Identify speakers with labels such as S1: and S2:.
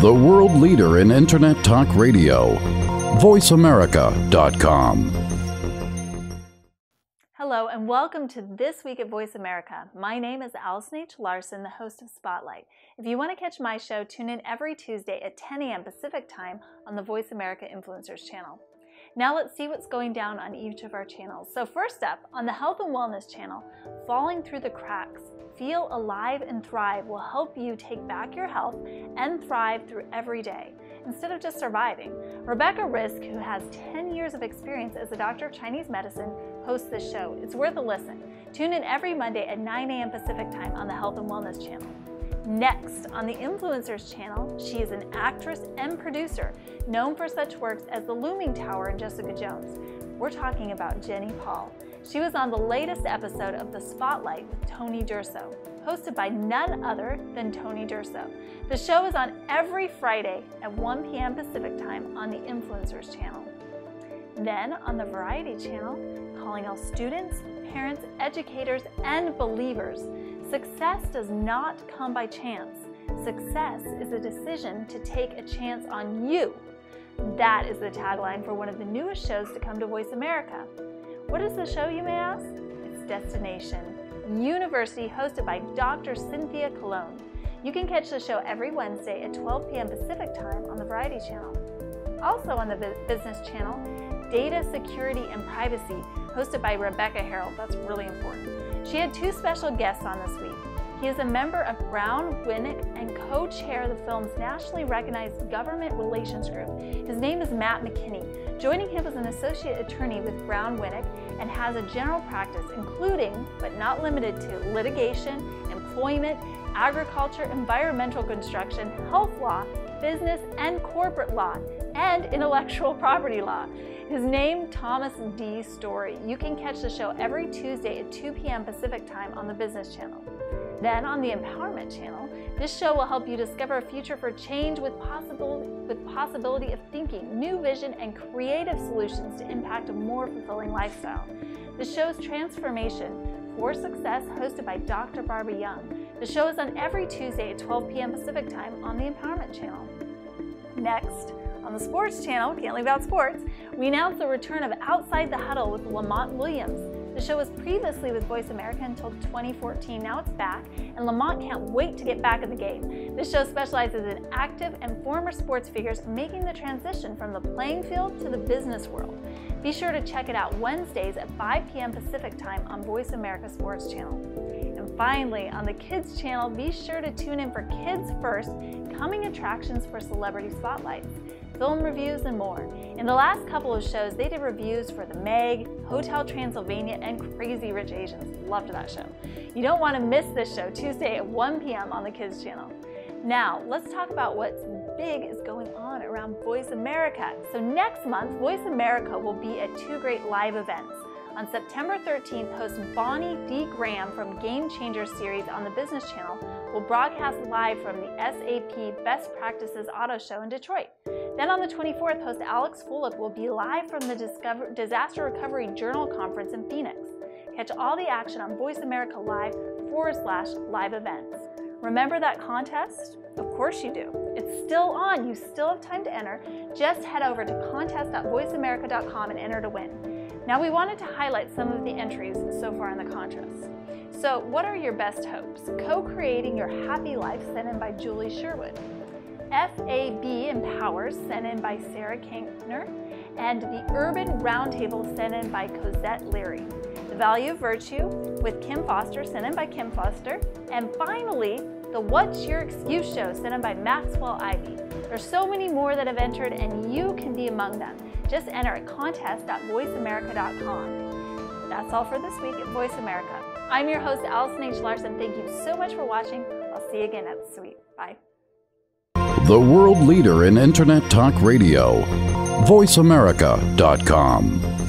S1: the world leader in Internet Talk Radio, VoiceAmerica.com.
S2: Hello, and welcome to This Week at Voice America. My name is Allison H. Larsen, the host of Spotlight. If you want to catch my show, tune in every Tuesday at 10 a.m. Pacific Time on the Voice America Influencers channel. Now let's see what's going down on each of our channels. So, first up, on the Health and Wellness channel, Falling Through the Cracks Feel Alive and Thrive will help you take back your health and thrive through every day instead of just surviving. Rebecca Risk, who has 10 years of experience as a doctor of Chinese medicine, hosts this show. It's worth a listen. Tune in every Monday at 9 a.m. Pacific Time on the Health and Wellness channel. Next, on the Influencers channel, she is an actress and producer known for such works as The Looming Tower and Jessica Jones. We're talking about Jenny Paul. She was on the latest episode of The Spotlight with Tony Durso, hosted by none other than Tony Durso. The show is on every Friday at 1 p.m. Pacific Time on the Influencers channel. Then on the Variety channel, calling all students, parents, educators, and believers, success does not come by chance. Success is a decision to take a chance on you. That is the tagline for one of the newest shows to come to Voice America. What is the show, you may ask? It's Destination University, hosted by Dr. Cynthia Colon. You can catch the show every Wednesday at 12 p.m. Pacific Time on the Variety Channel. Also on the Business Channel, Data Security and Privacy, hosted by Rebecca Herold. That's really important. She had two special guests on this week. He is a member of Brown Winick and co-chair of the film's nationally recognized government relations group. His name is Matt McKinney. Joining him is an associate attorney with Brown Winick and has a general practice including, but not limited to, litigation, employment, agriculture, environmental construction, health law, business and corporate law, and intellectual property law. His name, Thomas D. Story. You can catch the show every Tuesday at 2 p.m. Pacific Time on the Business Channel. Then on the Empowerment Channel, this show will help you discover a future for change with possibility, with possibility of thinking, new vision, and creative solutions to impact a more fulfilling lifestyle. The show's Transformation for Success, hosted by Dr. Barbara Young. The show is on every Tuesday at 12 p.m. Pacific Time on the Empowerment Channel. Next, on the Sports Channel, can't leave out sports, we announce the return of Outside the Huddle with Lamont Williams. The show was previously with Voice America until 2014. Now it's back, and Lamont can't wait to get back in the game. This show specializes in active and former sports figures making the transition from the playing field to the business world. Be sure to check it out Wednesdays at 5 p.m. Pacific Time on Voice America Sports Channel. And finally, on the Kids Channel, be sure to tune in for Kids First Coming Attractions for Celebrity Spotlights film reviews, and more. In the last couple of shows, they did reviews for The Meg, Hotel Transylvania, and Crazy Rich Asians. Loved that show. You don't want to miss this show Tuesday at 1 p.m. on the Kids Channel. Now, let's talk about what's big is going on around Voice America. So next month, Voice America will be at two great live events. On September 13th, host Bonnie D. Graham from Game Changer series on the Business Channel will broadcast live from the SAP Best Practices Auto Show in Detroit. Then on the 24th, host Alex Fullick will be live from the Discover Disaster Recovery Journal Conference in Phoenix. Catch all the action on Voice America Live forward slash live events. Remember that contest? Of course you do. It's still on. You still have time to enter. Just head over to contest.voiceamerica.com and enter to win. Now, we wanted to highlight some of the entries so far in the contest. So, what are your best hopes? Co creating your happy life sent in by Julie Sherwood. FAB Empowers, sent in by Sarah Kankner, and the Urban Roundtable, sent in by Cosette Leary. The Value of Virtue with Kim Foster, sent in by Kim Foster. And finally, the What's Your Excuse show, sent in by Maxwell Ivy. There's so many more that have entered, and you can be among them. Just enter a contest at contest.voiceamerica.com. That's all for this week at Voice America. I'm your host, Allison H. Larsen. Thank you so much for watching. I'll see you again at the suite. Bye
S1: the world leader in Internet Talk Radio, VoiceAmerica.com.